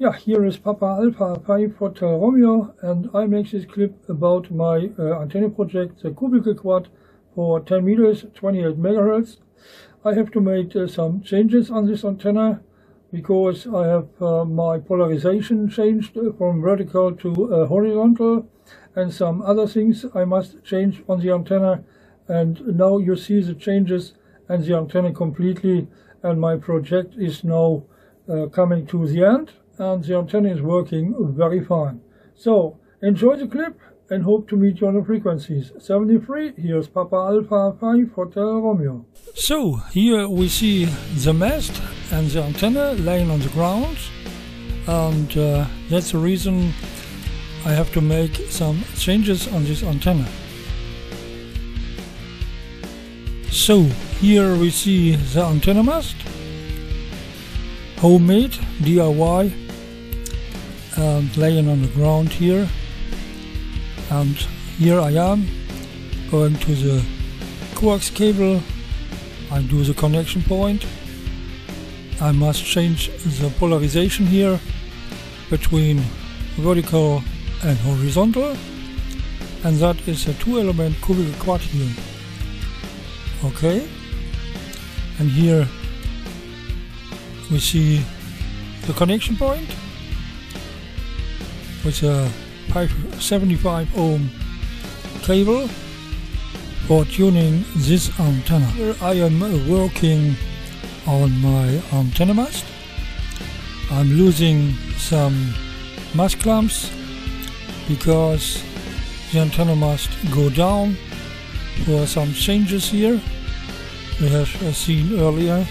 Yeah, here is Papa Alpha 5 Hotel Romeo and I make this clip about my uh, antenna project, the cubical quad for 10 meters, 28 megahertz. I have to make uh, some changes on this antenna because I have uh, my polarization changed from vertical to uh, horizontal and some other things I must change on the antenna and now you see the changes and the antenna completely and my project is now uh, coming to the end and the antenna is working very fine. So enjoy the clip and hope to meet you on the frequencies. 73, here's Papa Alpha 5 Hotel Romeo. So here we see the mast and the antenna laying on the ground and uh, that's the reason I have to make some changes on this antenna. So here we see the antenna mast, homemade DIY and laying on the ground here and here I am going to the coax cable. I do the connection point. I must change the polarization here between vertical and horizontal. And that is a two element cubical quad okay. And here we see the connection point with a 75 ohm cable for tuning this antenna. Here I am working on my antenna mast. I'm losing some mast clamps because the antenna must go down for some changes here we have uh, seen earlier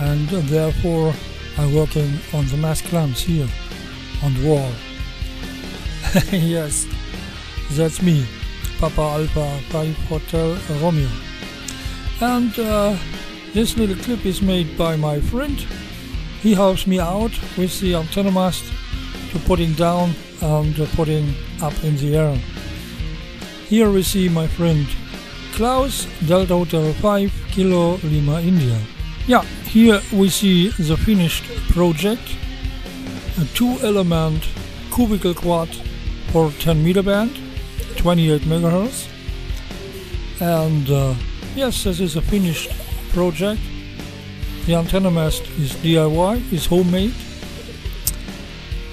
and therefore I'm working on the mast clamps here on the wall. yes, that's me, Papa Alpha 5 Hotel Romeo. And uh, this little clip is made by my friend. He helps me out with the antenna mast to putting down and putting up in the air. Here we see my friend Klaus, Delta Hotel 5, Kilo Lima, India. Yeah, here we see the finished project. A two element cubical quad for 10 meter band, 28 megahertz. And uh, yes, this is a finished project. The antenna mast is DIY, is homemade,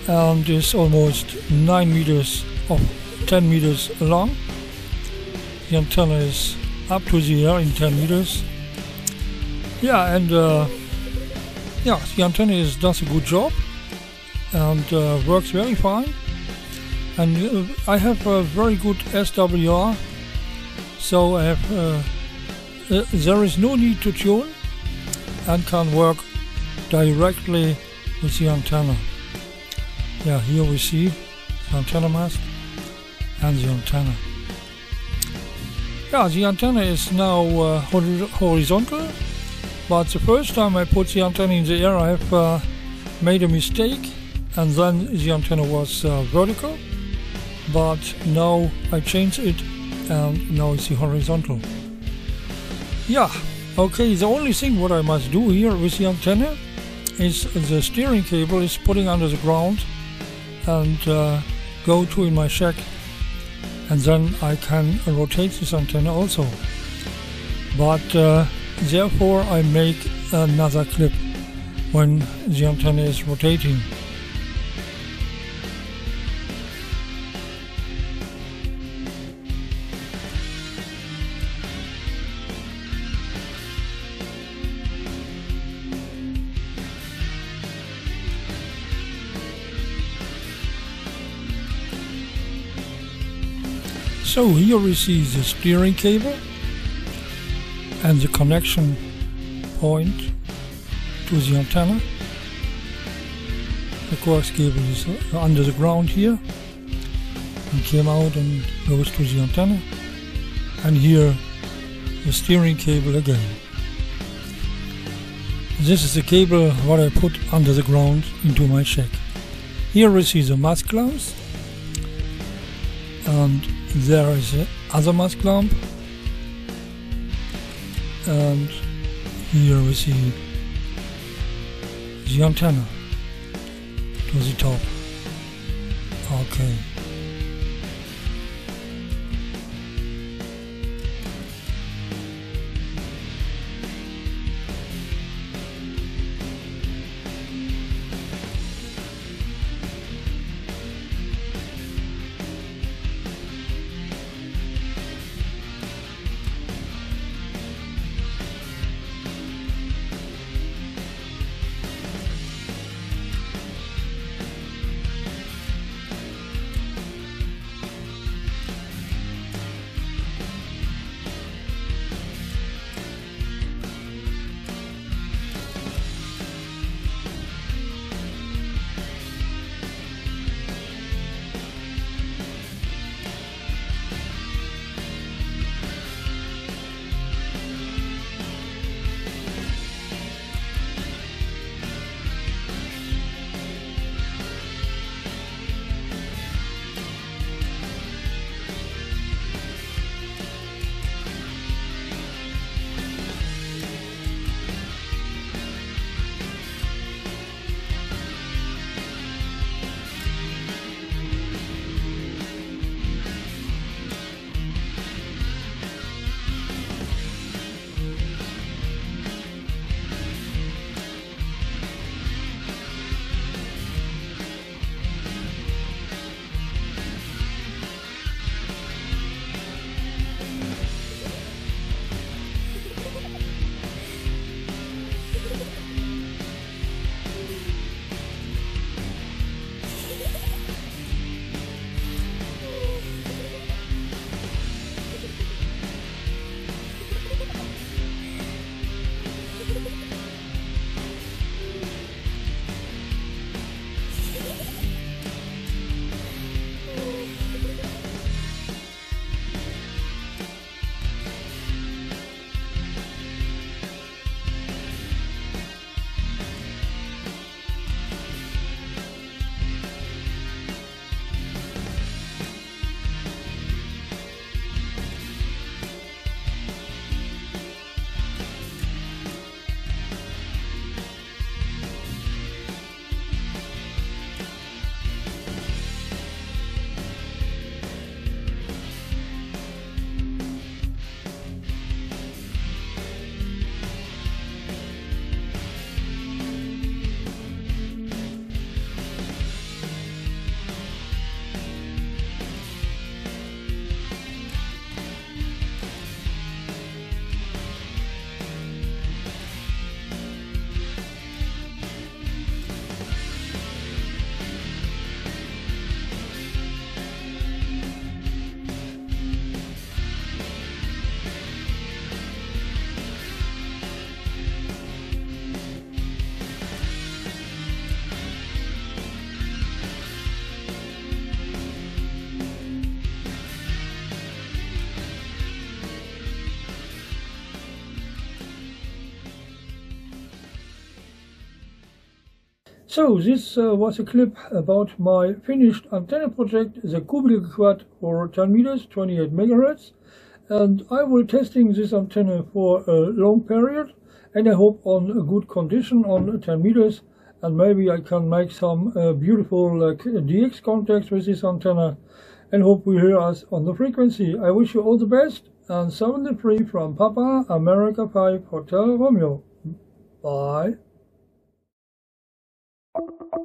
and is almost 9 meters of 10 meters long. The antenna is up to the air in 10 meters. Yeah, and uh, yeah, the antenna is, does a good job and uh, works very fine and uh, I have a very good SWR so I have uh, uh, there is no need to tune and can work directly with the antenna. Yeah here we see the antenna mast and the antenna. Yeah the antenna is now uh, horizontal but the first time I put the antenna in the air I have uh, made a mistake and then the antenna was uh, vertical but now I change it and now it's horizontal. Yeah okay the only thing what I must do here with the antenna is the steering cable is putting under the ground and uh, go to in my shack and then I can rotate this antenna also. But uh, therefore I make another clip when the antenna is rotating So here we see the steering cable and the connection point to the antenna. The coax cable is uh, under the ground here and came out and goes to the antenna. And here the steering cable again. This is the cable what I put under the ground into my shack. Here we see the mast clamps and there is the other mast clamp and here we see the antenna to the top. Okay. So this uh, was a clip about my finished antenna project, the Cubical Quad for 10 meters, 28 megahertz. And I will testing this antenna for a long period and I hope on a good condition on 10 meters and maybe I can make some uh, beautiful DX contacts with this antenna and hope we hear us on the frequency. I wish you all the best and 73 from Papa America 5 Hotel Romeo. Bye. Thank you.